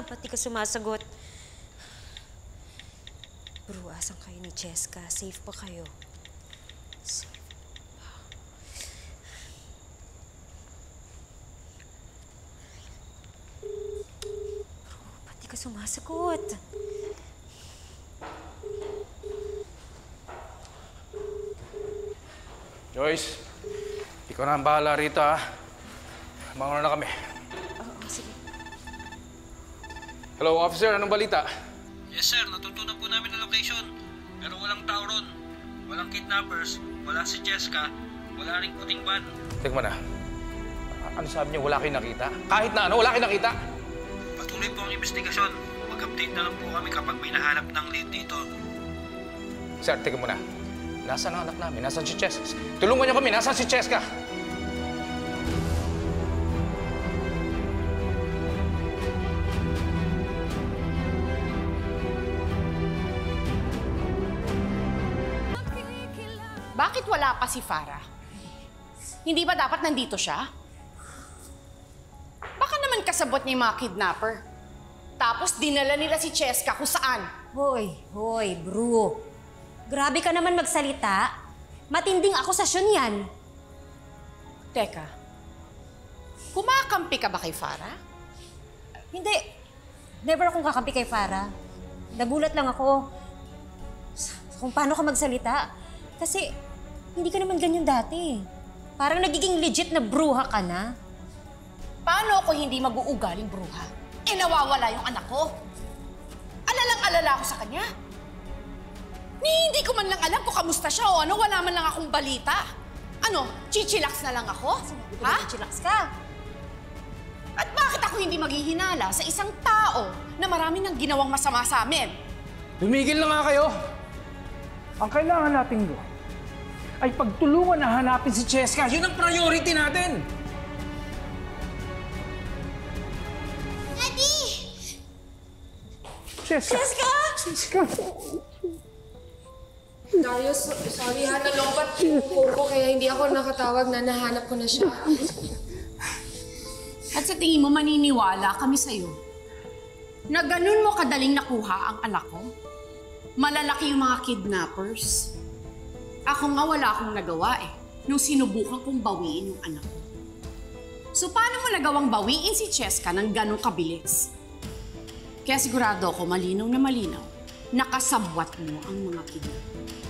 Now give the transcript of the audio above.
ka? Ba't di ka sumasagot? Bro, asan kayo ni Cheska? Safe pa kayo? Safe. Bro, ba't di ka sumasagot? Joyce, ikaw na ang bahala rito, ha? Mauna na kami. Oo, oh, sige. Hello, officer. Anong balita? Yes sir, natutunan po namin ang location. Pero walang tao ron. Walang kidnappers, wala si Jessica, wala ring puting van. Tingnan mo na. Ano sabi niyo? Wala kayong nakita? Kahit na ano, wala kayong nakita? Patuloy po ang investigasyon. Mag-update na lang po kami kapag may nahanap ng lead dito. Sir, tingnan mo na. Nasaan ang anak namin? Nasaan si Cheska? Tulungan niyo kami. Nasaan si Cheska? Bakit wala pa si Farah? Hindi ba dapat nandito siya? Baka naman kasabot niya yung mga kidnapper. Tapos dinala nila si Cheska kung saan. Hoy, hoy, bro. Grabe ka naman magsalita. Matinding akusasyon yan. Teka, kumakampi ka ba kay Farah? Hindi. Never akong kakampi kay Farah. Nagulat lang ako kung paano ka magsalita. Kasi hindi ka naman ganyan dati. Parang nagiging legit na bruha ka na. Paano ako hindi mag-uugaling bruha? Eh nawawala yung anak ko. Alalang-alala ako sa kanya. Ni hindi ko man lang alam kung kamusta siya o ano, wala man lang akong balita. Ano, chichilax na lang ako? Ha? Chillax ka. At bakit ako hindi maghihinala sa isang tao na marami nang ginawang masama sa amin? Tumigil na nga kayo. Ang kailangan natin gawin ay pagtulungan na hanapin si Cheska. Yun ang priority natin. Cheska! Cheska! Cheska! Darius, sorry ha, nalobat yung phone ko kaya hindi ako nakatawag na nahanap ko na siya. At sa tingin mo maniniwala kami sa'yo na ganun mo kadaling nakuha ang anak ko? Malalaki yung mga kidnappers. Ako nga wala akong nagawa eh, nung sinubukan kong bawiin yung anak ko. So paano mo nagawang bawiin si Cheska ng ganong kabilis? Kaya sigurado ako malinaw na malinaw, nakasabwat mo ang mga kidnappers.